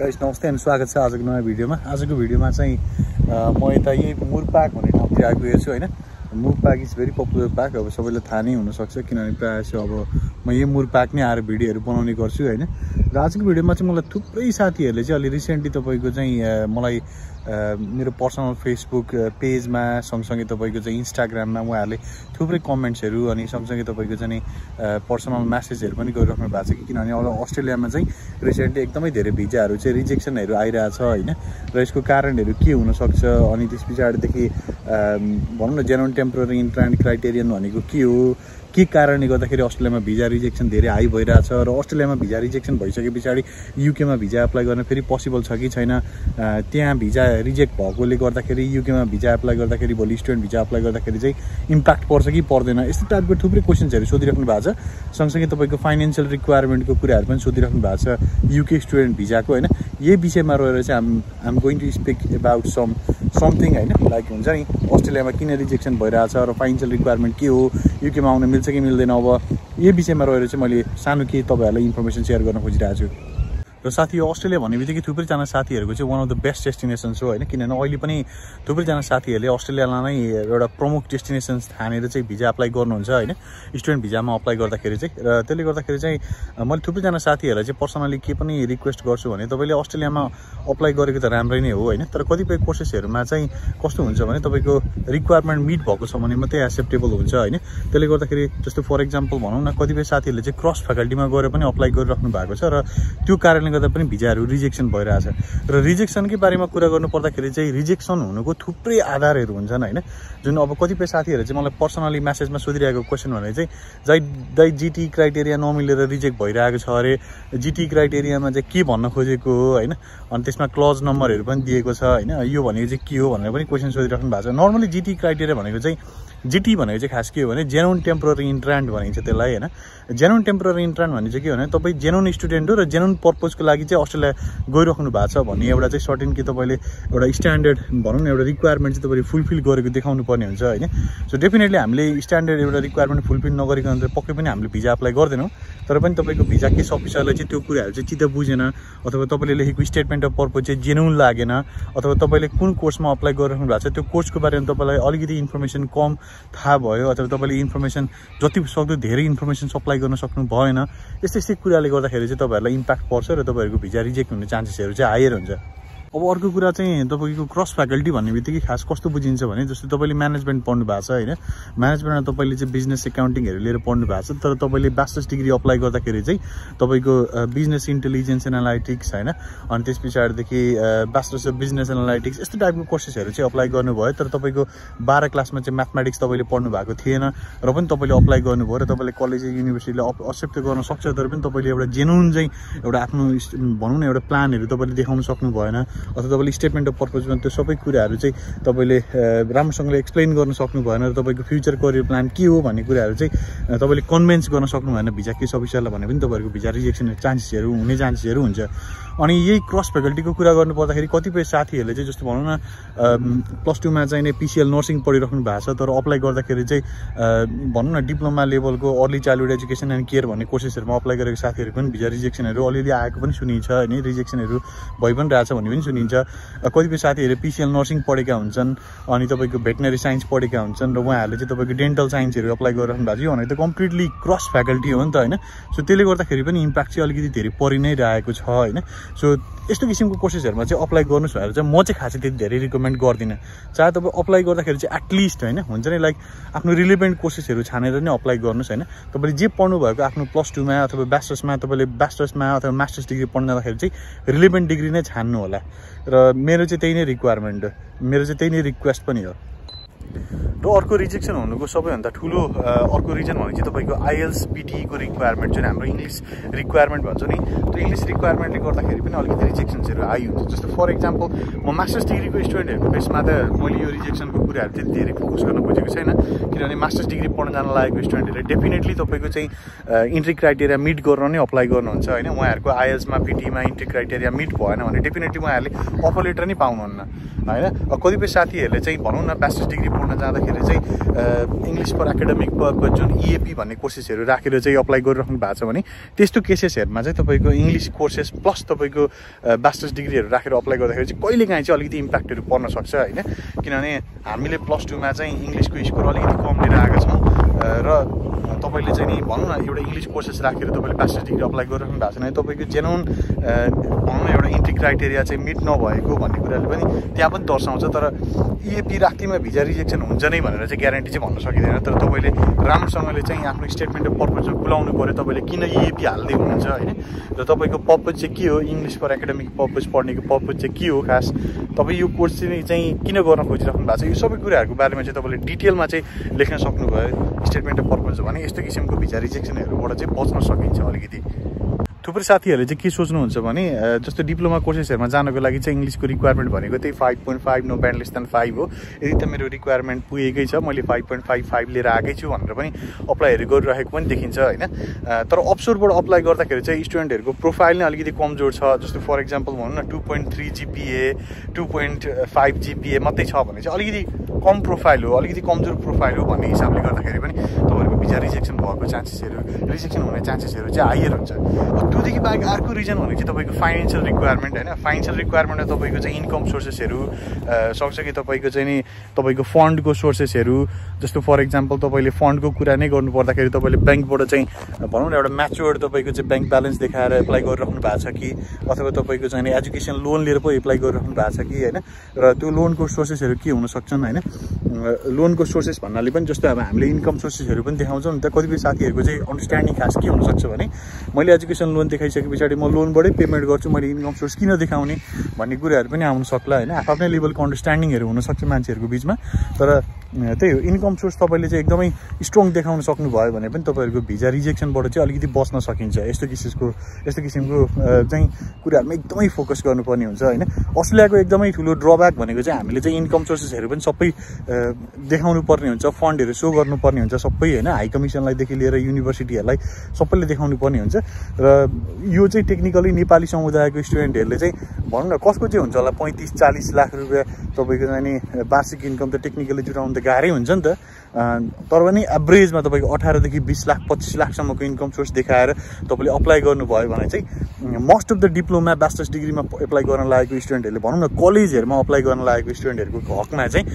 Guys नमस्ते अनि स्वागत छ आजको नयाँ भिडियोमा। आजको भिडियोमा चाहिँ म यता यही मुरपाक भन्ने ठाउँतिर आइपुगेको छु होइन? मुरपाक इज भेरी पपुलर पार्क अब सबैलाई थाहा नै हुनसक्छ किनभने प्रायः जस्तो अब म यही मुरपाक नै आएर भिडियोहरू बनाउने गर्छु होइन? र आजको भिडियोमा चाहिँ मलाई थुप्रै साथीहरूले चाहिँ अलि रिसेन्टली तपाईँको चाहिँ मलाई मेरो पर्सनल फेसबुक पेजमा सँगसँगै तपाईँको चाहिँ इन्स्टाग्राममा उहाँहरूले थुप्रै कमेन्ट्सहरू अनि सँगसँगै तपाईँको चाहिँ पर्सनल म्यासेजहरू पनि गरिराख्नु भएको छ कि किनभने अब अस्ट्रेलियामा चाहिँ रिसेन्टली एकदमै धेरै भिजाहरू चाहिँ रिजेक्सनहरू आइरहेछ होइन। र यसको कारणहरू के हुनसक्छ अनि त्यस पछाडिदेखि भनौँ न जेनरल टेम्पोररी इन्ट्रान्ट क्राइटेरियन भनेको के हो? के कारणले गर्दाखेरि अस्ट्रेलियामा भिजा रिजेक्सन धेरै हाई भइरहेछ र अस्ट्रेलियामा भिजा रिजेक्सन भइसके पछाडि युकेमा भिजा एप्लाई गर्न फेरि पोसिबल छ कि छैन? त्यहाँ भिजा रिजेक्ट भएकोले गर्दाखेरि युकेमा भिजा एप्लाई गर्दाखेरि भोलि स्टुडेन्ट भिजा एप्लाई गर्दाखेरि चाहिँ इम्प्याक्ट पर्छ कि पर्दैन? यस्तो टाइपको थुप्रै क्वेसन्सहरू सोधिराख्नु भएको छ। सँगसँगै तपाईँको फाइनेन्सियल रिक्वायरमेन्टको कुराहरू पनि सोधिराख्नु भएको छ। युके स्टुडेन्ट भिजाको होइन? यही विषयमा रहेर चाहिँ हाम हाम going to speak about some something होइन? लाइक हुन्छ नि अस्ट्रेलियामा किन रिजेक्सन भइरहेछ र फाइनेन्सियल रिक्वायरमेन्ट के हो? युकेमा आउन मिल्छ कि मिल्दैन। अब यही विषयमा रहेर चाहिँ मैले सानो केही तपाईँहरूलाई इन्फर्मेसन सेयर गर्न खोजिरहेको छु। र साथी यो अस्ट्रेलिया भन्ने बित्तिकै थुप्रैजना साथीहरूको चाहिँ one of the best destinations हो होइन? किनभने अहिले पनि थुप्रैजना साथीहरूले अस्ट्रेलियालाई नै एउटा प्रमुख डेस्टिनेसन्स ठानेर चाहिँ भिजा अप्लाई गर्नुहुन्छ होइन? स्टुडेन्ट भिजामा अप्लाई गर्दाखेरि चाहिँ। र त्यसले गर्दाखेरि चाहिँ मैले थुप्रैजना साथीहरूलाई चाहिँ पर्सनली के पनि रिक्वेस्ट गर्छु भने तपाईँले अस्ट्रेलियामा अप्लाई गरेको त राम्रै नै हो होइन? तर कतिपय कोर्सेसहरूमा चाहिँ कस्तो हुन्छ भने तपाईँको रिक्वायरमेन्ट मिट भएको छ भने मात्रै एक्सेप्टेबल हुन्छ होइन? त्यसले गर्दाखेरि जस्तो फर इक्जाम्पल भनौँ न कतिपय साथीहरूले चाहिँ क्रस फ्याकल्टीमा गएर पनि अप्लाई गरिराख्नु भएको छ र त्यो कारणले गर्दा पनि भिजाहरू रिजेक्सन भइरहेछ। र रिजेक्सनकै बारेमा कुरा गर्नु पर्दाखेरि चाहिँ रिजेक्सन हुनुको थुप्रै आधारहरू हुन्छन् होइन? जुन अब कतिपय साथीहरू चाहिँ मलाई पर्सनली म्यासेजमा सोधिरहेको क्वेसन भने चाहिँ जै दाइ जिटी क्राइटेरिया नमिलेर रिजेक्ट भइरहेको छ अरे जिटी क्राइटेरियामा चाहिँ के भन्न खोजेको हो? होइन? अनि त्यसमा क्लज नम्बरहरू पनि दिएको छ होइन? यो भनेको चाहिँ के हो भनेर पनि क्वेसन सोधिराख्नु भएको छ। नर्मली जिटी क्राइटेरिया भनेको चाहिँ जिटी भनेको चाहिँ खास के हो भने जेनुन टेम्पोररी इन्ट्रान्ट भनिन्छ त्यसलाई होइन? जेनुन टेम्पोररी इन्ट्रान्ट भने चाहिँ के भने तपाईँ जेनुन स्टुडेन्ट हो र जेनुन पर्पजको लागि चाहिँ अस्ट्रेलिया गइराख्नु भएको छ भन्ने एउटा चाहिँ सर्टेन कि तपाईँले एउटा स्ट्यान्डर्ड भनौँ न एउटा रिक्वायरमेन्ट चाहिँ तपाईँले फुलफिल गरेको देखाउनु पर्ने हुन्छ होइन। सो डेफिनेटली हामीले स्ट्यान्डर्ड एउटा रिक्वायरमेन्ट फुलफिल नगरिकन त पक्कै पनि हामीले भिजा अप्लाई गर्दैनौँ। तर पनि तपाईँको भिजा केस अफिसरलाई चाहिँ त्यो कुराहरू चाहिँ चित्त बुझेन अथवा तपाईँले लेखेको स्टेटमेन्ट अफ पर्पज चाहिँ जेनुन लागेन अथवा तपाईँले कुन कोर्समा अप्लाई गरिराख्नु भएको छ त्यो कोर्सको बारेमा तपाईँलाई अलिकति इन्फर्मेसन कम थाहा भयो अथवा तपाईँले इन्फर्मेसन जति सक्दो धेरै इन्फर्मेसन सप्लाई गर्न सक्नु भएन। यस्तै यस्तै कुराले गर्दाखेरि चाहिँ तपाईँहरूलाई इम्प्याक्ट पर्छ र तपाईँहरूको भिजा रिजेक्ट हुने चान्सेसहरू चाहिँ हायर हुन्छ। अब अर्को कुरा चाहिँ तपाईँको क्रस फ्याकल्टी भन्ने बित्तिकै खास कस्तो बुझिन्छ भने जस्तै तपाईँले म्यानेजमेन्ट पढ्नु भएको छ होइन? म्यानेजमेन्टमा तपाईँले चाहिँ बिजनेस एकाउन्टिङहरू लिएर पढ्नु भएको छ तर तपाईँले ब्याचलर्स डिग्री अप्लाई गर्दाखेरि चाहिँ तपाईँको बिजनेस इन्टेलिजेन्स एनालाइटिक्स होइन? अनि त्यस पछाडिदेखि ब्याचलर्स अफ बिजनेस एनालाइटिक्स यस्तो टाइपको कोर्सेसहरू चाहिँ अप्लाई गर्नुभयो तर तपाईँको बाह्र क्लासमा चाहिँ म्याथमेटिक्स तपाईँले पढ्नु भएको थिएन र पनि तपाईँले अप्लाई गर्नुभयो र तपाईँले कलेज युनिभर्सिटीले एक्सेप्ट गर्न सक्छ तर पनि तपाईँले एउटा जेनुन चाहिँ एउटा आफ्नो भनौँ न एउटा प्लानहरू तपाईँले देखाउन सक्नु भएन। अथवा तपाईँले स्टेटमेन्ट अफ पर्पजमा त्यो सबै कुराहरू चाहिँ तपाईँले राम्रोसँगले एक्सप्लेन गर्न सक्नु भएन र तपाईँको फ्युचर करियर प्लान के हो भन्ने कुराहरू चाहिँ तपाईँले कन्भिन्स गर्न सक्नु भएन भिजा केस अफिसरलाई भने पनि तपाईँहरूको भिजा रिजेक्सन चान्सेसहरू हुने चान्सेसहरू हुन्छ। अनि यही क्रस फ्याकल्टीको कुरा गर्नु पर्दाखेरि कतिपय साथीहरूले चाहिँ जस्तो भनौँ न प्लस टूमा चाहिँ नै पिसिएल नर्सिङ पढिराख्नु भएको छ तर अप्लाई गर्दाखेरि चाहिँ भनौँ न डिप्लोमा लेभलको early childhood education and care भन्ने कोर्सेसहरूमा अप्लाई गरेको साथीहरू पनि भिजा रिजेक्सनहरू अलिअलि आएको पनि सुनिन्छ होइन? रिजेक्सनहरू भइ पनि रहेछ भन्ने पनि सुनिन्छ। कतिपय साथीहरू पिसिएल नर्सिङ पढेका हुन्छन् अनि तपाईँको भेटनरी साइन्स पढेका हुन्छन् र उहाँहरूले चाहिँ तपाईँको डेन्टल साइन्सहरू अप्लाई गरिराख्नु भएको छ। यो भनेको त कम्प्लिटली क्रस फ्याकल्टी हो नि त होइन? सो त्यसले गर्दाखेरि पनि इम्प्याक्ट चाहिँ अलिकति धेरै परि नै रहेको छ होइन? सो यस्तो किसिमको कोर्सेसहरूमा चाहिँ अप्लाई गर्नुहोस् भनेर चाहिँ म चाहिँ खासै त्यति धेरै रिकमेन्ड गर्दिनँ। चाहे तपाईँ अप्लाई गर्दाखेरि चाहिँ एटलिस्ट होइन हुन्छ नि लाइक आफ्नो रिलेभेन्ट कोर्सेसहरू छानेर नै अप्लाई गर्नुहोस् होइन। तपाईँले जे पढ्नु भएको आफ्नो प्लस टूमा अथवा ब्याचलर्समा तपाईँले ब्याचलर्समा अथवा मास्टर्स डिग्री पढ्न जाँदाखेरि चाहिँ रिलेभेन्ट डिग्री नै छान्नु होला र मेरो चाहिँ त्यही नै रिक्वायरमेन्ट हो। मेरो चाहिँ त्यही नै रिक्वेस्ट पनि हो। र अर्को रिजेक्सन हुनुको सबैभन्दा ठुलो अर्को रिजन भने चाहिँ तपाईँको आइएल्स पिटीको रिक्वायरमेन्ट जुन हाम्रो इङ्ग्लिस रिक्वायरमेन्ट भन्छ नि त्यो इङ्ग्लिस रिक्वायरमेन्टले गर्दाखेरि पनि अलिकति रिजेक्सन्सहरू हाई हुन्छ। जस्तो फर इक्जाम्पल म मास्टर्स डिग्रीको स्टुडेन्टहरूको बेसमा त मैले यो रिजेक्सनको कुराहरू चाहिँ धेरै फोकस गर्न खोजेको छैन किनभने मास्टर्स डिग्री पढ्न जान लागेको स्टुडेन्टहरूले डेफिनेटली तपाईँको चाहिँ इन्ट्री क्राइटेरिया मिट गर्न नै अप्लाई गर्नुहुन्छ होइन? उहाँहरूको आइएल्समा पिटीमा इन्ट्री क्राइटेरिया मिट भएन भने डेफिनेटली उहाँहरूले अफर लेटर नै पाउनुहुन्न। होइन? कतिपय साथीहरूले चाहिँ भनौँ न ब्याचलर्स डिग्री पढ्न जाँदाखेरि चाहिँ इङ्ग्लिस फर एकाडेमिक जुन इएपी भन्ने कोर्सेसहरू राखेर चाहिँ अप्लाई गरिराख्नु भएको छ भने त्यस्तो केसेसहरूमा चाहिँ तपाईँको इङ्ग्लिस कोर्सेस प्लस तपाईँको मास्टर्स डिग्रीहरू राखेर अप्लाई गर्दाखेरि चाहिँ कहिलेकाहीँ चाहिँ अलिकति इम्प्याक्टहरू पर्न सक्छ होइन? किनभने हामीले प्लस टूमा चाहिँ इङ्ग्लिसको स्कोर अलिकति कम लिएर आएका छौँ र तपाईँले चाहिँ नि भनौँ न एउटा इङ्ग्लिस कोर्सेस राखेर तपाईँले मास्टर्स डिग्री अप्लाई गरिराख्नु भएको छ भने तपाईँको जेनुन भनौँ न एउटा इन्ट्री क्राइटेरिया चाहिँ मिट नभएको भन्ने कुराले पनि त्यहाँ पनि दर्शाउँछ। तर इएपी राख्तीमा भिजा रिजेक्सन हुन्छ नै भनेर चाहिँ ग्यारेन्टी चाहिँ भन्न सकिँदैन। तर तपाईँले राम्रोसँगले चाहिँ आफ्नो स्टेटमेन्ट अफ पर्पज खुलाउनु पऱ्यो तपाईँले किन इएपी हाल्दै हुनुहुन्छ होइन? र तपाईँको पर्पज चाहिँ के हो? इङ्ग्लिस फर एकाडेमिक पर्पज पढ्नेको पर्पज चाहिँ के हो खास? तपाईँ यो कोर्स चाहिँ किन गर्न खोजिराख्नु भएको छ? यो सबै कुराहरूको बारेमा चाहिँ तपाईँले डिटेलमा चाहिँ लेख्न सक्नुभयो। स्टेटमेन्ट अफ पर्पज भने यस्तो किसिमको भिजा रिजेक्सनहरूबाट चाहिँ बच्न सकिन्छ अलिकति। थुप्रै साथीहरूले चाहिँ के सोच्नुहुन्छ भने जस्तो डिप्लोमा कोर्सेसहरूमा जानको लागि चाहिँ इङ्ग्लिसको रिक्वायरमेन्ट भनेको त्यही five point five no band less than five हो। यदि त मेरो रिक्वायरमेन्ट पुगेकै छ मैले फाइभ पोइन्ट फाइभ फाइभ लिएर आएकै छु भनेर पनि अप्लाईहरू गरिरहेको पनि देखिन्छ होइन? तर अप्सोरबाट अप्लाई गर्दाखेरि चाहिँ स्टुडेन्टहरूको प्रोफाइल नै अलिकति कमजोर छ। जस्तो फर इक्जाम्पल भनौँ न two point three GPA two point five GPA मात्रै छ भने चाहिँ अलिकति कम प्रोफाइल हो अलिकति कमजोर प्रोफाइल हो भन्ने हिसाबले गर्दाखेरि पनि तपाईँहरूको भिजा रिजेक्सन भएको चान्सेसहरू रिजेक्सन हुने चान्सेसहरू चाहिँ हाइयर हुन्छ। त्योदेखि बाहेक अर्को रिजन भनेको चाहिँ तपाईँको फाइनेन्सियल रिक्वायरमेन्ट होइन? फाइनेन्सियल रिक्वायरमेन्टमा तपाईँको चाहिँ इन्कम सोर्सेसहरू कि तपाईँको चाहिँ नि तपाईँको फन्डको सोर्सेसहरू जस्तो फर इक्जाम्पल तपाईँले फन्डको कुरा नै गर्नु पर्दाखेरि तपाईँले ब्याङ्कबाट चाहिँ भनौँ न एउटा म्याच्योर्ड तपाईँको चाहिँ ब्याङ्क ब्यालेन्स देखाएर एप्लाई गरिराख्नु भएको छ कि? अथवा तपाईँको चाहिँ एजुकेसन लोन लिएर पो एप्लाई गरिराख्नु भएको छ कि होइन? र त्यो लोनको सोर्सेसहरू के हुन सक्छन् होइन? लोनको सोर्सेस भन्नाले पनि जस्तो अब हामीले इन्कम सोर्सेसहरू पनि देखाउँछौँ नि त कतिपय साथीहरूको चाहिँ अन्डरस्ट्यान्डिङ खास के हुनसक्छ भने मैले एजुकेसन लोन देखाइसकेँ गरिसके पछाडि म लोनबाटै पेमेन्ट गर्छु मैले इन्कम सोर्स किन देखाउने भन्ने कुराहरू पनि आउनु सक्ला होइन? आफ्नै लेभलको अन्डरस्ट्यान्डिङहरू हुनसक्छ मान्छेहरूको बिचमा। तर त्यही हो। इन्कम सोर्स तपाईँले चाहिँ एकदमै स्ट्रङ देखाउन सक्नुभयो भने पनि तपाईँहरूको भिजा रिजेक्सनबाट चाहिँ अलिकति बस्न सकिन्छ। यस्तो किसिमको यस्तो किसिमको चाहिँ कुराहरूमा एकदमै फोकस गर्नुपर्ने हुन्छ होइन? अस्ट्रेलियाको एकदमै ठुलो ड्रब्याक भनेको चाहिँ हामीले चाहिँ इन्कम सोर्सेसहरू पनि सबै देखाउनु पर्ने हुन्छ फन्डहरू सो गर्नुपर्ने हुन्छ सबै होइन? हाई कमिसनलाईदेखि लिएर युनिभर्सिटीहरूलाई सबैले देखाउनु पर्ने हुन्छ। र यो चाहिँ टेक्निकली नेपाली समुदायको स्टुडेन्टहरूले चाहिँ भनौँ न कसको चाहिँ हुन्छ होला? पैँतिस चालिस लाख रुपियाँ तपाईँको जाने वार्षिक इन्कम त टेक्निकली जुटाउनु त गाह्रै हुन्छ नि त। तर पनि एभरेजमा तपाईँको अठारदेखि बिस लाख पच्चिस लाखसम्मको इन्कम सोर्स देखाएर तपाईँले अप्लाई गर्नुभयो भने चाहिँ most of the diploma masters डिग्रीमा apply गर्न लागेको स्टुडेन्टहरूले भनौँ न कलेजहरूमा अप्लाई गर्न लागेको स्टुडेन्टहरूको हकमा चाहिँ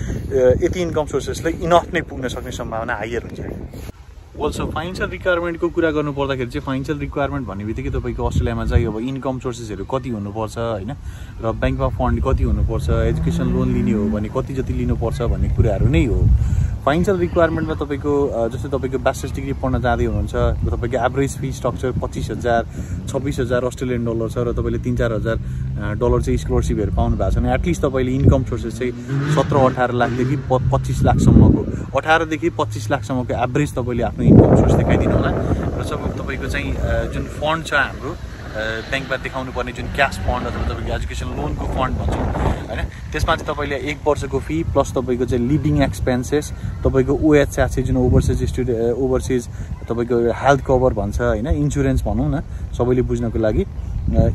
यति इन्कम सोर्सेसलाई इनफ नै पुग्न सक्ने सम्भावना हाइयर हुन्छ। अल्सो फाइनेन्सियल रिक्वायरमेन्टको कुरा गर्नु पर्दाखेरि चाहिँ फाइनेन्सियल रिक्वायरमेन्ट भन्ने बित्तिकै तपाईँको अस्ट्रेलियामा चाहिँ अब इन्कम सोर्सेसहरू कति हुनुपर्छ होइन? र ब्याङ्कमा फन्ड कति हुनुपर्छ एजुकेसन लोन लिने हो भने कति जति लिनुपर्छ भन्ने कुराहरू नै हो। फाइनेन्सियल रिक्वायरमेन्टमा तपाईँको जस्तै तपाईँको ब्याचलर्स डिग्री पढ्न जाँदै हुनुहुन्छ तपाईँको एभरेज फी स्ट्रक्चर पच्चिस हजार छब्बिस हजार अस्ट्रेलियन डलर छ र तपाईँले तिन चार हजार डलर चाहिँ स्कलरसिपहरू पाउनु भएको छ भने एटलिस्ट तपाईँले इन्कम सोर्सेस चाहिँ सत्र अठार लाखदेखि प पच्चिस लाखसम्मको अठारदेखि पच्चिस लाखसम्मको एभरेज तपाईँले आफ्नो इन्कम सोर्स देखाइदिनु होला। र सब तपाईँको चाहिँ जुन फन्ड छ हाम्रो ब्याङ्कमा देखाउनु पर्ने जुन क्यास फन्ड अथवा तपाईँको एजुकेसन लोनको फन्ड भन्छौँ होइन? त्यसमा चाहिँ तपाईँले एक वर्षको फी प्लस तपाईँको चाहिँ लिभिङ एक्सपेन्सेस तपाईँको ओएचआरसी जुन ओभरसिज स्टुडेन्ट ओभरसिज तपाईँको हेल्थ कभर भन्छ होइन? इन्सुरेन्स भनौँ न सबैले बुझ्नको लागि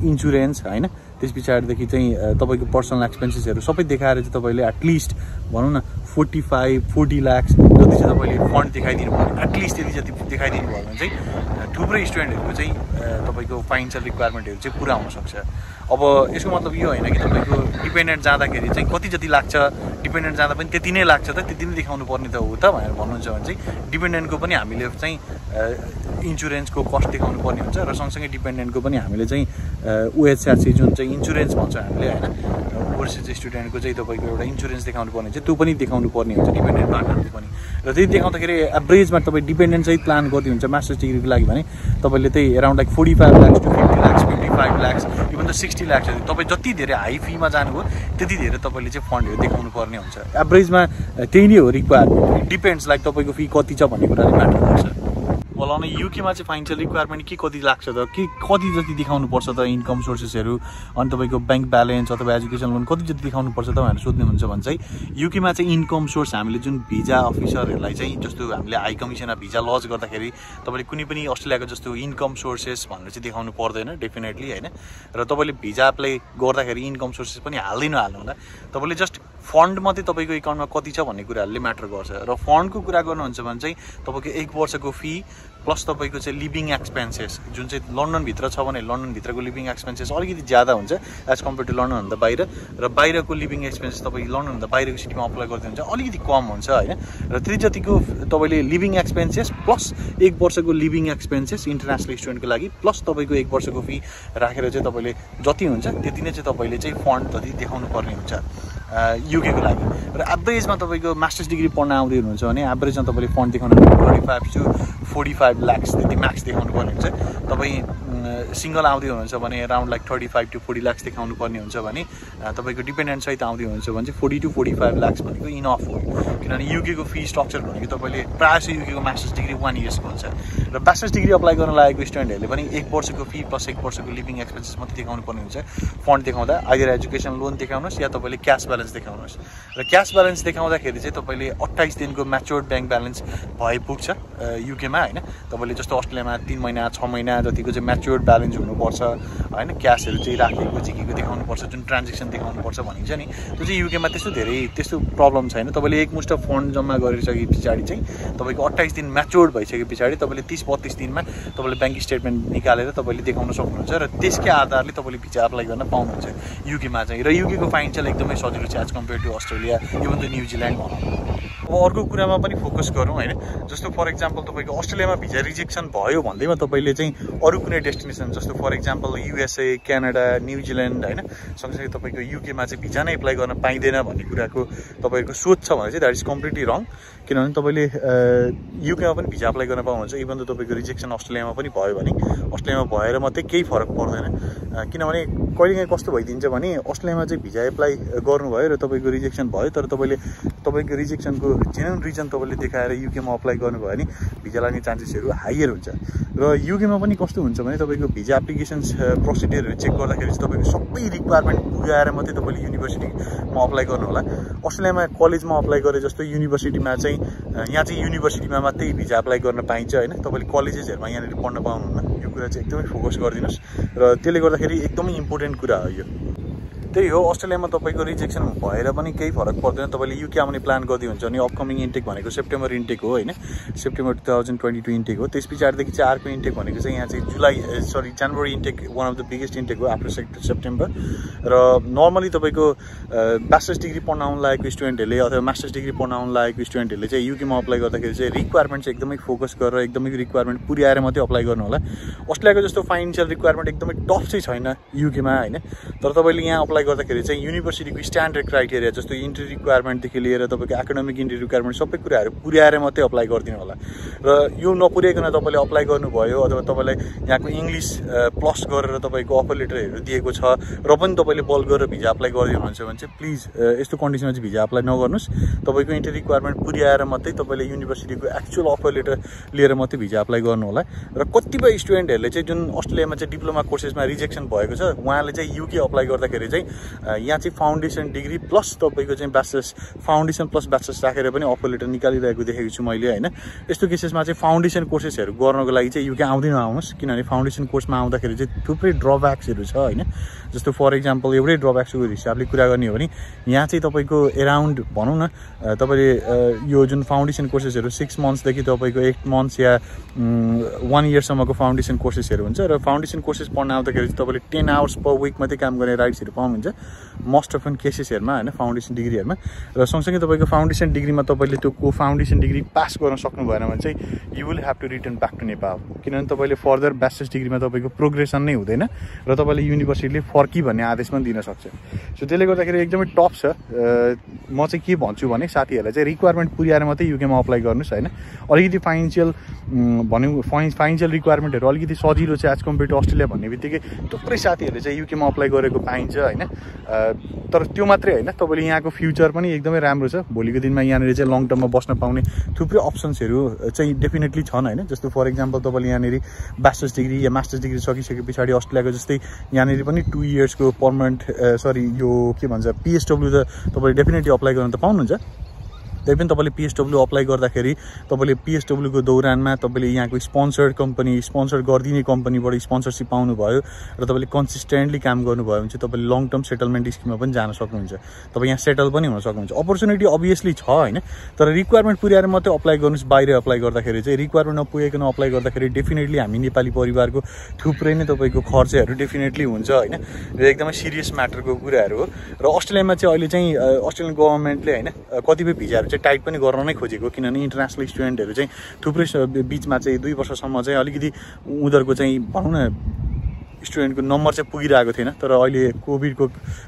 इन्सुरेन्स होइन? त्यस पछाडिदेखि चाहिँ तपाईँको पर्सनल एक्सपेन्सेसहरू सबै देखाएर चाहिँ तपाईँले एटलिस्ट भनौँ न फोर्टी फाइभ फोर्टी ल्याक्स जति चाहिँ तपाईँले फन्ड देखाइदिनु भयो एटलिस्ट यदि जति देखाइदिनु भयो भने चाहिँ थुप्रै स्टुडेन्टहरूको चाहिँ तपाईँको फाइनेन्सियल रिक्वायरमेन्टहरू चाहिँ पुरा हुनसक्छ अब यसको मतलब यो होइन कि तपाईँको डिपेन्डेन्ट जाँदाखेरि चाहिँ कति जति लाग्छ डिपेन्डेन्ट जाँदा पनि त्यति नै लाग्छ त त्यति नै देखाउनु पर्ने त हो त भनेर भन्नुहुन्छ भने चाहिँ डिपेन्डेन्टको पनि हामीले चाहिँ इन्सुरेन्सको कस्ट देखाउनु पर्ने हुन्छ र सँगसँगै डिपेन्डेन्टको पनि हामीले चाहिँ ओएचआरसी जुन चाहिँ इन्सुरेन्स भन्छ हामीले होइन ओभरसिज स्टुडेन्टको चाहिँ तपाईँको एउटा इन्सुरेन्स देखाउनु पर्ने हुन्छ त्यो पनि देखाउनु पर्ने हुन्छ डिपेन्डेन्ट पार्टनरको पनि र त्यही देखाउँदाखेरि एभरेजमा तपाईँ डिपेन्डेन्ट चाहिँ प्लान गर्दै हुन्छ मास्टर्स डिग्रीको लागि भने तपाईँले त्यही around like forty five lakhs to fifty lakhs fifty five lakhs even त सिक्सटी ल्याक्स तपाईँ जति धेरै हाई फीमा जानुभयो त्यति धेरै तपाईँले चाहिँ फन्डहरू देखाउनु पर्ने हुन्छ। एभरेजमा त्यही नै हो रिक्वायरमेन्ट डिपेन्ड्स लाइक तपाईँको फी कति छ भन्ने कुराले म्याटर गर्छ। होला युकेमा चाहिँ फाइनेन्सियल रिक्वायरमेन्ट के कति लाग्छ त? के कति जति देखाउनुपर्छ त इन्कम सोर्सेसहरू? अनि तपाईँको ब्याङ्क ब्यालेन्स अथवा एजुकेसन लोन कति जति देखाउनुपर्छ त भनेर सोध्नुहुन्छ भने चाहिँ युकेमा चाहिँ इन्कम सोर्स हामीले जुन भिजा अफिसरहरूलाई चाहिँ जस्तो हामीले हाई कमिसनमा भिजा लज गर्दाखेरि तपाईँले कुनै पनि अस्ट्रेलियाको जस्तो इन्कम सोर्सेस भनेर चाहिँ देखाउनु पर्दैन डेफिनेटली होइन। र तपाईँले भिजा एप्लाई गर्दाखेरि इन्कम सोर्सेस पनि हाल्दिनँ हाल्नु होला तपाईँले जस्ट फन्ड मात्रै तपाईँको एकाउन्टमा कति छ भन्ने कुराहरूले म्याटर गर्छ। र फन्डको कुरा गर्नुहुन्छ भने चाहिँ तपाईँको एक वर्षको फी प्लस तपाईँको चाहिँ लिभिङ एक्सपेन्सेस जुन चाहिँ लन्डनभित्र छ भने लन्डनभित्रको लिभिङ एक्सपेन्सेस अलिकति ज्यादा हुन्छ एज कम्पेयर टु लन्डनभन्दा बाहिर। र बाहिरको लिभिङ एक्सपेन्सेस तपाईँ लन्डनभन्दा बाहिरको सिटीमा अप्लाई गरिदिनुहुन्छ अलिकति कम हुन्छ होइन? र त्यति जतिको तपाईँले लिभिङ एक्सपेन्सेस प्लस एक वर्षको लिभिङ एक्सपेन्सेस इन्टरनेसनल स्टुडेन्टको लागि प्लस तपाईँको एक वर्षको फी राखेर चाहिँ तपाईँले जति हुन्छ त्यति नै चाहिँ तपाईँले चाहिँ फन्ड जति देखाउनु पर्ने हुन्छ। युकेको लागि। र एभरेजमा तपाईँको मास्टर्स डिग्री पढ्न आउँदै हुनुहुन्छ भने एभरेजमा तपाईँले फन्ड देखाउनु thirty five to forty five lakhs त्यति म्याक्स देखाउनु पर्ने हुन्छ। तपाईँ सिङ्गल आउँदै हुनुहुन्छ भने around like thirty five to forty lakhs देखाउनु पर्ने हुन्छ भने तपाईँको डिपेन्डेन्ट सहित आउँदै हुनुहुन्छ भने चाहिँ forty to forty five lakhs भनेको इनफ हो। किनभने युकेको फी स्ट्रक्चर भनेको तपाईँले प्रायः जस्तो युकेको मास्टर्स डिग्री वान इयर्सको हुन्छ। र मास्टर्स डिग्री अप्लाई गर्न लागेको स्टुडेन्टहरूले पनि एक वर्षको फी प्लस एक वर्षको लिभिङ एक्सपेन्सेस मात्रै देखाउनु पर्ने हुन्छ। फन्ड देखाउँदा आइदर एजुकेसन लोन देखाउनुहोस् या तपाईँले क्यास ब्यालेन्स देखाउनुहोस्। र क्यास ब्यालेन्स देखाउँदाखेरि चाहिँ तपाईँले अट्ठाइस दिनको म्याच्योर्ड ब्याङ्क ब्यालेन्स भए पुग्छ युकेमा होइन? तपाईँले जस्तो अस्ट्रेलियामा तिन महिना छ महिना जतिको चाहिँ म्याच्योर्ड ब्यालेन्स हुनुपर्छ होइन? क्यासहरू चाहिँ राखेको झिकेको देखाउनुपर्छ जुन ट्रान्जेक्सन देखाउनुपर्छ भनिन्छ नि त्यो चाहिँ युकेमा त्यस्तो धेरै त्यस्तो प्रब्लम छैन। तपाईँले एकमुष्ट फन्ड जम्मा गरिसके पछाडि चाहिँ तपाईँको अट्ठाइस दिन म्याच्योर्ड भइसके पछाडि तपाईँले तिस बत्तिस दिनमा तपाईँले ब्याङ्क स्टेटमेन्ट निकालेर तपाईँले देखाउन सक्नुहुन्छ र त्यसकै आधारले तपाईँले भिजा अप्लाई गर्न पाउनुहुन्छ युकेमा चाहिँ। र युकेको फाइनेन्सियल एकदमै सजिलो छ as compared to Australia even the New Zealand अब अर्को कुरामा पनि फोकस गरौँ होइन? जस्तो फर इक्जाम्पल तपाईँको अस्ट्रेलियामा भिजा रिजेक्सन भयो भन्दैमा तपाईँले चाहिँ अरू कुनै डेस्टिनेसन जस्तो for example USA Canada New Zealand होइन? सँगसँगै तपाईँको युकेमा चाहिँ भिजा नै एप्लाई गर्न पाइँदैन भन्ने कुराको तपाईँको सोच छ भने चाहिँ द्याट इज कम्प्लिटली रङ किनभने तपाईँले युकेमा पनि भिजा अप्लाई गर्न पाउनुहुन्छ इभन त तपाईँको रिजेक्सन अस्ट्रेलियामा पनि भयो भने। अस्ट्रेलियामा भएर मात्रै केही फरक पर्दैन। किनभने कहिलेकाहीँ कस्तो भइदिन्छ भने अस्ट्रेलियामा चाहिँ भिजा एप्लाई गर्नुभयो र तपाईँको रिजेक्सन भयो तर तपाईँले तपाईँको रिजेक्सनको जेन्युन रिजन तपाईँले देखाएर युकेमा अप्लाई गर्नुभयो भने भिजा लाग्ने चान्सेसहरू हाइयर हुन्छ। र युकेमा पनि कस्तो हुन्छ भने तपाईँको भिजा एप्लिकेसन प्रोसिडियरहरू चेक गर्दाखेरि चाहिँ तपाईँको सबै रिक्वायरमेन्ट पुगाएर मात्रै तपाईँले युनिभर्सिटीमा अप्लाई गर्नु होला अस्ट्रेलियामा कलेजमा अप्लाई गरे जस्तो युनिभर्सिटीमा चाहिँ यहाँ चाहिँ युनिभर्सिटीमा मात्रै भिजा अप्लाई गर्न पाइन्छ होइन। तपाईँले कलेजेसहरूमा यहाँनिर पढ्न पाउनुहुन्न। यो कुरा चाहिँ एकदमै फोकस गरिदिनुहोस्। र त्यसले गर्दाखेरि एकदमै इम्पोर्टेन्ट कुरा हो यो। त्यही हो अस्ट्रेलियामा तपाईँको रिजेक्सन भएर पनि केही फरक पर्दैन। तपाईँले युके आउने प्लान गरिदिनुहुन्छ भने अपकमिङ इन्टेक भनेको सेप्टेम्बर इन्टेक हो होइन? September two thousand twenty two intake हो। त्यस पछाडिदेखि चाहिँ अर्को इन्टेक भनेको चाहिँ यहाँ चाहिँ July sorry January intake one of the biggest intake हो आफ्टर सेप्ट सेप्टेम्बर र नर्मली तपाईँको मास्टर्स डिग्री पढ्न आउनु लागेको स्टुडेन्टहरूले अथवा मास्टर्स डिग्री पढ्न आउनु लागेको स्टुडेन्टहरूले चाहिँ युकेमा अप्लाई गर्दाखेरि चाहिँ रिक्वायरमेन्ट चाहिँ एकदमै फोकस गरेर एकदमै रिक्वायरमेन्ट पुर्याएर मात्रै अप्लाई गर्नु होला। अस्ट्रेलियाको जस्तो फाइनेन्सियल रिक्वायरमेन्ट एकदमै टफ चाहिँ छैन युकेमा होइन? तर तपाईँले यहाँ अप्लाई अप्लाई गर्दाखेरि चाहिँ युनिभर्सिटीको स्ट्यान्डर्ड क्राइटेरिया जस्तो इन्ट्री रिक्वायरमेन्टदेखि लिएर तपाईँको एकाडेमिक इन्ट्री रिक्वायरमेन्ट सबै कुराहरू पुर्याएर मात्रै अप्लाई गरिदिनु होला। र यो नपुर्याइकन तपाईँले अप्लाई गर्नुभयो अथवा तपाईँलाई यहाँको इङ्ग्लिस प्लस गरेर तपाईँको अफर लेटरहरू दिएको छ र पनि तपाईँले बल गरेर भिजा अप्लाई गरिदिनुहुन्छ भने चाहिँ प्लिज यस्तो कन्डिसनमा चाहिँ भिजा अप्लाई नगर्नुहोस्। तपाईँको इन्ट्री रिक्वायरमेन्ट पुर्याएर मात्रै तपाईँले युनिभर्सिटीको एक्चुअल अफर लेटर लिएर मात्रै भिजा अप्लाई गर्नु होला। र कतिपय स्टुडेन्टहरूले चाहिँ जुन अस्ट्रेलियामा चाहिँ डिप्लोमा कोर्सेसमा रिजेक्सन भएको छ उहाँले चाहिँ युके अप्लाई गर्दाखेरि चाहिँ यहाँ चाहिँ फाउन्डेसन डिग्री प्लस तपाईँको चाहिँ ब्याचलर्स फाउन्डेसन प्लस ब्याचलर्स राखेर पनि अफर लेटर निकालिरहेको देखेको छु मैले होइन। यस्तो केसेसमा चाहिँ फाउन्डेसन कोर्सेसहरू गर्नको लागि चाहिँ युके आउँदै नआउनुहोस् किनभने फाउन्डेसन कोर्समा आउँदाखेरि चाहिँ थुप्रै ड्रब्याक्सहरू छ होइन। जस्तो फर इक्जाम्पल एउटै ड्रब्याक्सको हिसाबले कुरा गर्ने हो भने यहाँ चाहिँ तपाईँको एराउन्ड भनौँ न तपाईँले यो जुन फाउन्डेसन कोर्सेसहरू सिक्स मन्थ्सदेखि तपाईँको एट मन्थ्स या वान इयरसम्मको फाउन्डेसन कोर्सेसहरू हुन्छ। र फाउन्डेसन कोर्सेस पढ्न आउँदाखेरि चाहिँ तपाईँले टेन आवर्स पर विक मात्रै काम गर्ने राइट्सहरू पाउनुहुन्छ। मोस्ट अफ एन केसेसहरूमा होइन फाउन्डेसन डिग्रीहरूमा र सँगसँगै तपाईँको फाउन्डेसन डिग्रीमा तपाईँले त्यो को फाउन्डेसन डिग्री पास गर्न सक्नु भएन भने चाहिँ you will have to return back to Nepal किनभने तपाईँले फर्दर ब्याचलर्स डिग्रीमा तपाईँको प्रोग्रेसन नै हुँदैन र तपाईँले युनिभर्सिटीले फर्की भन्ने आदेश पनि दिन सक्छ। सो त्यसले गर्दाखेरि एकदमै टप छ। म चाहिँ के भन्छु भने साथीहरूलाई चाहिँ रिक्वायरमेन्ट पुर्याएर मात्रै युकेमा अप्लाई गर्नुहोस् होइन। अलिकति फाइनेन्सियल भनौँ फाइनेन्सियल रिक्वायरमेन्टहरू अलिकति सजिलो छ एज कम्पेयर टु अस्ट्रेलिया भन्ने बित्तिकै थुप्रै साथीहरूले चाहिँ युकेमा अप्लाई गरेको पाइन्छ होइन। तर त्यो मात्रै होइन। तपाईँले यहाँको फ्युचर पनि एकदमै राम्रो छ। भोलिको दिनमा यहाँनिर चाहिँ लङ टर्ममा बस्न पाउने थुप्रै अप्सन्सहरू चाहिँ डेफिनेटली छन् होइन। जस्तो फर इक्जाम्पल तपाईँले यहाँनिर ब्याचलर्स डिग्री या मास्टर्स डिग्री सकिसके पछाडि अस्ट्रेलियाको जस्तै यहाँनिर पनि टु इयर्सको पर्मानेन्ट सरी यो के भन्छ पिएसडब्ल्यू त तपाईँले डेफिनेटली अप्लाई गर्न त पाउनुहुन्छ। त्यही पनि तपाईँले पिएसडब्ल्यू अप्लाई गर्दाखेरि तपाईँले पिएसडब्ल्यूको दौरानमा तपाईँले यहाँको स्पोन्सर्ड कम्पनी स्पोन्सर गरिदिने कम्पनीबाट स्पोन्सरसिप पाउनुभयो र तपाईँले कन्सिस्टेन्टली काम गर्नुभयो भने चाहिँ तपाईँले लङ टर्म सेटलमेन्ट स्किममा पनि जान सक्नुहुन्छ। तपाईँ यहाँ सेटल पनि हुन सक्नुहुन्छ। अपर्च्युनिटी अभियसली छ होइन? तर रिक्वायरमेन्ट पुर्याएर मात्रै अप्लाई गर्नुहोस् बाहिर अप्लाई गर्दाखेरि चाहिँ। रिक्वायरमेन्ट नपुगेकन अप्लाई गर्दाखेरि डेफिनेटली हामी नेपाली परिवारको थुप्रै नै तपाईँको खर्चहरू डेफिनेटली हुन्छ होइन? यो एकदमै सिरियस म्याटरको कुराहरू हो। र अस्ट्रेलियामा चाहिँ अहिले चाहिँ अस्ट्रेलियन गभर्मेन्टले होइन कतिपय भिजाहरू चाहिँ टाइट पनि गर्न नै खोजेको किनभने इन्टरनेसनल स्टुडेन्टहरू चाहिँ थुप्रै बिचमा चाहिँ दुई वर्षसम्म चाहिँ अलिकति उनीहरूको चाहिँ भनौँ न स्टुडेन्टको नम्बर चाहिँ पुगिरहेको थिएन तर अहिले कोभिडको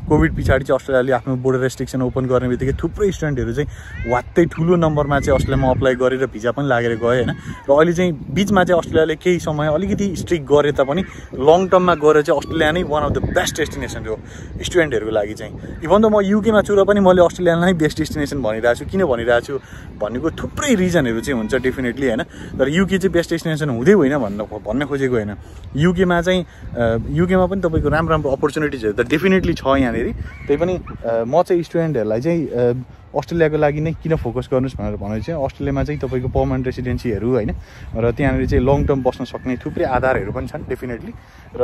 कोभिड पछाडि चाहिँ अस्ट्रेलियाले आफ्नो बोर्डर रेस्ट्रिक्सन ओपन गर्ने बित्तिकै थुप्रै स्टुडेन्टहरू चाहिँ वात्तै ठुलो नम्बरमा चाहिँ अस्ट्रेलियामा अप्लाई गरेर भिजा पनि लागेर गयो होइन? र अहिले चाहिँ बिचमा चाहिँ अस्ट्रेलियाले केही समय अलिकति स्ट्रिक्ट गरे तापनि लङ टर्ममा गएर चाहिँ अस्ट्रेलिया नै one of the best destination हो स्टुडेन्टहरूको लागि चाहिँ। इभन त म युकेमा छु र पनि मैले अस्ट्रेलियालाई बेस्ट डेस्टिनेसन भनिरहेको छु। किन भनिरहेको छु भन्नेको थुप्रै रिजनहरू चाहिँ हुन्छ डेफिनेटली होइन? तर युके चाहिँ बेस्ट डेस्टिनेसन हुँदै होइन भन्न भन्न खोजेको होइन। युकेमा चाहिँ युकेमा पनि तपाईँको राम्रो राम्रो अपर्च्युनिटिजहरू त डेफिनेटली छ यहाँनिर। त्यही पनि म चाहिँ स्टुडेन्टहरूलाई चाहिँ अस्ट्रेलियाको लागि नै किन फोकस गर्नुहोस् भनेर भने चाहिँ अस्ट्रेलियामा चाहिँ तपाईँको पर्मानेन्ट रेसिडेन्सीहरू होइन र त्यहाँनिर चाहिँ लङ टर्म बस्न सक्ने थुप्रै आधारहरू पनि छन् डेफिनेटली र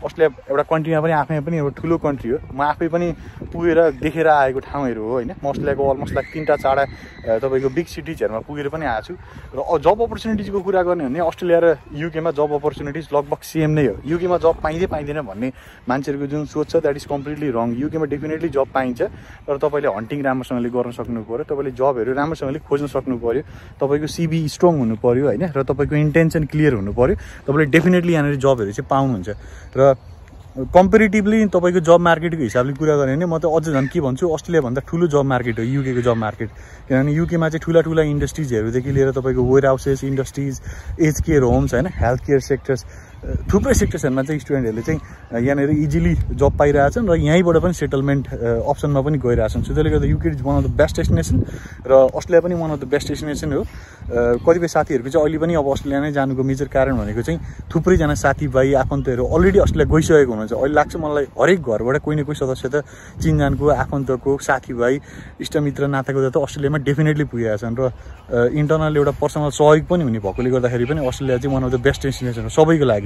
अस्ट्रेलिया एउटा कन्ट्रीमा पनि आफैमा पनि एउटा ठुलो कन्ट्री हो। म आफै पनि पुगेर देखेर आएको ठाउँहरू हो होइन। म अस्ट्रेलियाको अलमोस्ट लाइक तिनवटा चारवटा तपाईँको बिग सिटिजहरूमा पुगेर पनि आएको छु। र जब अपर्च्युनिटिजको कुरा गर्ने हो भने अस्ट्रेलिया र युकेमा जब अपर्च्युनिटिज लगभग सेम नै हो। युकेमा जब पाइँदै पाइँदैन भन्ने मान्छेहरूको जुन सोच छ द्याट इज कम्प्लिटली रङ युकेमा डेफिनेटली जब पाइन्छ। तर तपाईँले हन्टिङ राम्रोसँगले गर्न सक्नु पऱ्यो तपाईँले जबहरू राम्रोसँगले खोज्न सक्नु पऱ्यो तपाईँको सिबी स्ट्रङ हुनु पऱ्यो होइन? र तपाईँको इन्टेन्सन क्लियर हुनु पऱ्यो तपाईँले डेफिनेटली यहाँनिर जबहरू चाहिँ पाउनुहुन्छ। र कम्पेरिटिभली तपाईँको जब मार्केटको हिसाबले कुरा गऱ्यो भने म त अझ झन् के भन्छु अस्ट्रेलियाभन्दा ठुलो जब मार्केट हो युकेको जब मार्केट किनभने युकेमा चाहिँ ठुला ठुला इन्डस्ट्रिजहरूदेखि लिएर तपाईँको warehouses industries age care homes होइन? हेल्थ केयर सेक्टर्स थुप्रै सेक्टर्सहरूमा चाहिँ स्टुडेन्टहरूले चाहिँ यहाँनिर इजिली जब पाइरहेछन् र यहीँबाट पनि सेटलमेन्ट अप्सनमा पनि गइरहेछन्। सो त्यसले गर्दा UK is one of the best destination र अस्ट्रेलिया पनि one of the best destination हो। कतिपय साथीहरूको चाहिँ अहिले पनि अब अस्ट्रेलिया नै जानुको मेजर कारण भनेको चाहिँ थुप्रैजना साथीभाइ आफन्तहरू अलरेडी अस्ट्रेलिया गइसकेको हुनुहुन्छ। अहिले लाग्छ मलाई हरेक घरबाट कोही न कोही सदस्य त चिनजानको आफन्तको साथीभाइ इष्टमित्र नाताको त अस्ट्रेलियामा डेफिनेटली पुगेका छन् र इन्टरनल एउटा पर्सनल सहयोग पनि हुने भएकोले गर्दाखेरि पनि अस्ट्रेलिया चाहिँ one of the best destination हो सबैको लागि।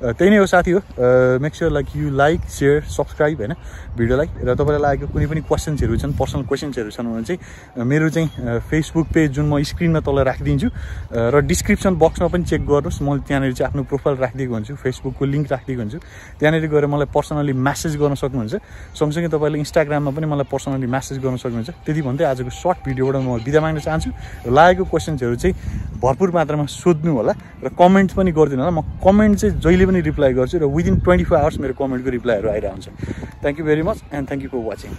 त्यही नै हो साथी हो। Make sure like you like share subscribe होइन भिडियोलाई। र तपाईँलाई लागेको कुनै पनि क्वेसन्सहरू छन् पर्सनल क्वेसन्सहरू छन् भने चाहिँ मेरो चाहिँ फेसबुक पेज जुन म स्क्रिनमा तल राखिदिन्छु। र डिस्क्रिप्सन बक्समा पनि चेक गर्नुहोस्। म त्यहाँनिर चाहिँ आफ्नो प्रोफाइल राखिदिएको हुन्छु फेसबुकको लिङ्क राखिदिएको हुन्छु। त्यहाँनिर गएर मलाई पर्सनली म्यासेज गर्न सक्नुहुन्छ। सँगसँगै तपाईँले इन्स्टाग्राममा पनि मलाई पर्सनली म्यासेज गर्न सक्नुहुन्छ। त्यति भन्दै आजको सर्ट भिडियोबाट म बिदा माग्न चाहन्छु। र लागेको क्वेसन्सहरू चाहिँ भरपुर मात्रामा सोध्नु होला र कमेन्ट पनि गरिदिनु होला म कमेन्ट चाहिँ जहिले पनि रिप्लाई गर्छु र विदिन ट्वेन्टी फोर आवर्स मेरो कमेन्टको रिप्लाईहरू आइरहन्छ। Thank you very much and thank you for watching